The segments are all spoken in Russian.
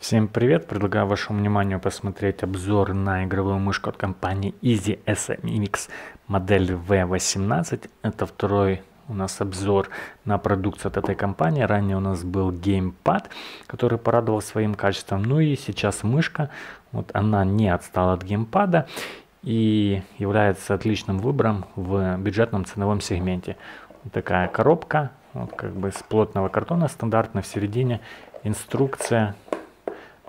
Всем привет! Предлагаю вашему вниманию посмотреть обзор на игровую мышку от компании Easy SMX модель V18. Это второй у нас обзор на продукцию от этой компании. Ранее у нас был геймпад, который порадовал своим качеством. Ну и сейчас мышка, вот она не отстала от геймпада и является отличным выбором в бюджетном ценовом сегменте. Вот такая коробка, вот как бы с плотного картона, стандартно в середине инструкция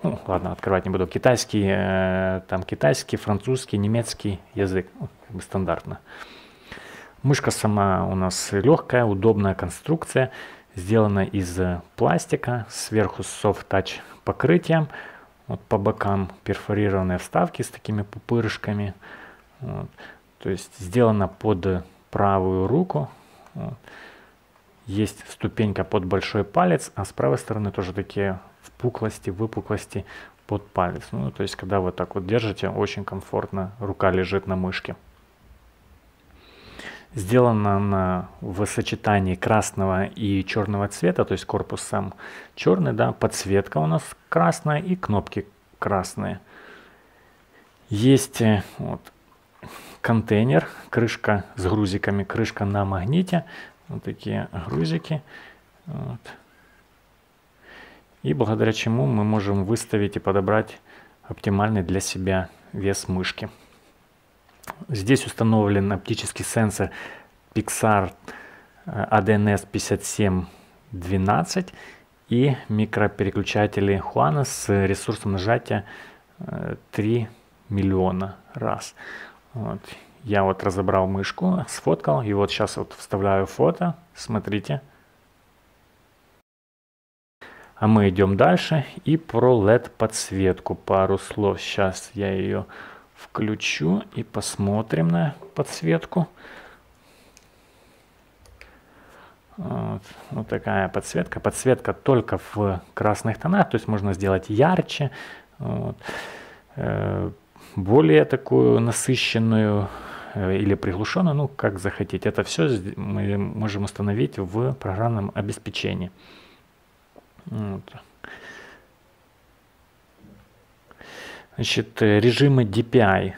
ну, ладно, открывать не буду, китайский, э, там китайский, французский, немецкий язык, ну, как бы стандартно. Мышка сама у нас легкая, удобная конструкция, сделана из пластика, сверху soft touch покрытием, вот по бокам перфорированные вставки с такими пупырышками, вот. то есть сделана под правую руку, вот. есть ступенька под большой палец, а с правой стороны тоже такие впуклости, выпуклости под палец. Ну, то есть, когда вы так вот держите, очень комфортно, рука лежит на мышке. Сделана она в сочетании красного и черного цвета, то есть корпус сам черный, да, подсветка у нас красная и кнопки красные. Есть э, вот, контейнер, крышка с грузиками, крышка на магните, вот такие грузики. Вот и благодаря чему мы можем выставить и подобрать оптимальный для себя вес мышки. Здесь установлен оптический сенсор Pixar ADNS 5712 и микропереключатели Huana с ресурсом нажатия 3 э, миллиона раз. Вот. Я вот разобрал мышку, сфоткал, и вот сейчас вот вставляю фото, смотрите, а мы идем дальше и про LED подсветку. Пару слов. Сейчас я ее включу и посмотрим на подсветку. Вот, вот такая подсветка. Подсветка только в красных тонах, то есть можно сделать ярче, вот, э, более такую насыщенную э, или приглушенную, ну как захотите. Это все мы можем установить в программном обеспечении. Вот. Значит, э, режимы DPI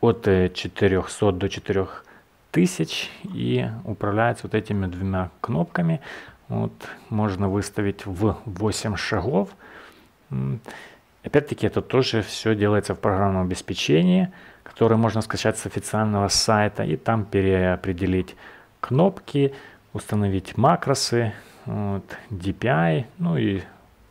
от 400 э, до 4000 и управляется вот этими двумя кнопками. Вот, можно выставить в 8 шагов. Опять-таки это тоже все делается в программном обеспечении, которое можно скачать с официального сайта и там переопределить кнопки, установить макросы, вот, DPI, ну и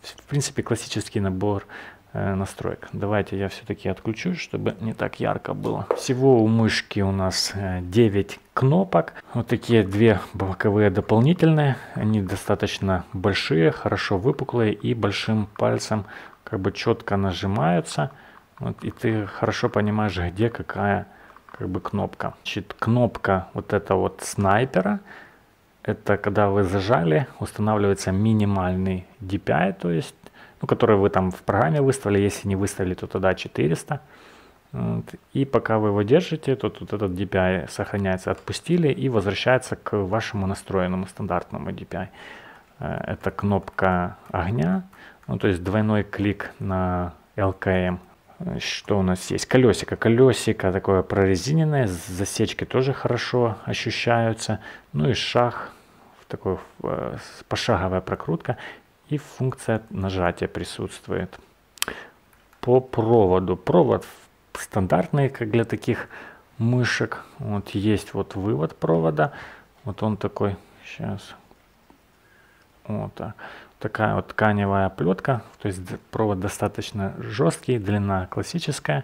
в принципе классический набор э, настроек. Давайте я все-таки отключу, чтобы не так ярко было. Всего у мышки у нас 9 э, кнопок. Вот такие две боковые дополнительные. Они достаточно большие, хорошо выпуклые и большим пальцем как бы четко нажимаются. Вот, и ты хорошо понимаешь, где какая как бы кнопка. Значит, кнопка вот это вот снайпера это когда вы зажали, устанавливается минимальный DPI, то есть, ну, который вы там в программе выставили, если не выставили, то тогда 400. Вот. И пока вы его держите, то тут этот DPI сохраняется, отпустили и возвращается к вашему настроенному стандартному DPI. Э, это кнопка огня, ну, то есть двойной клик на LKM. Что у нас есть? Колесико. Колесико такое прорезиненное, засечки тоже хорошо ощущаются. Ну и шаг, такой э, пошаговая прокрутка и функция нажатия присутствует. По проводу. Провод стандартный, как для таких мышек. Вот есть вот вывод провода. Вот он такой, сейчас, вот так такая вот тканевая плетка, то есть провод достаточно жесткий, длина классическая,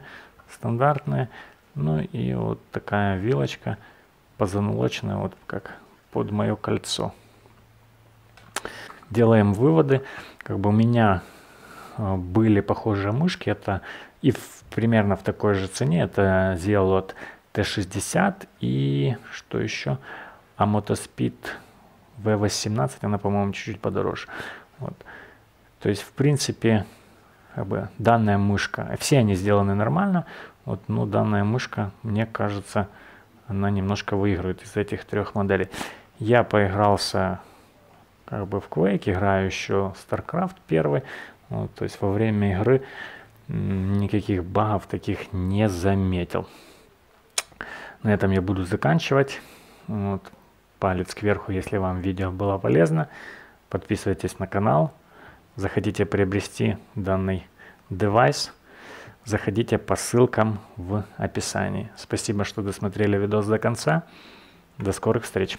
стандартная, ну и вот такая вилочка позанулочная, вот как под мое кольцо. Делаем выводы, как бы у меня э, были похожие мышки, это и в, примерно в такой же цене, это Zealot T60 и что еще, Amotospeed V18, она, по-моему, чуть-чуть подороже. Вот. То есть, в принципе, как бы данная мышка, все они сделаны нормально, вот, но данная мышка, мне кажется, она немножко выигрывает из этих трех моделей. Я поигрался как бы в Quake, играю еще StarCraft первый. Вот, то есть во время игры никаких багов таких не заметил. На этом я буду заканчивать. Вот, палец кверху, если вам видео было полезно. Подписывайтесь на канал. Захотите приобрести данный девайс, заходите по ссылкам в описании. Спасибо, что досмотрели видос до конца. До скорых встреч!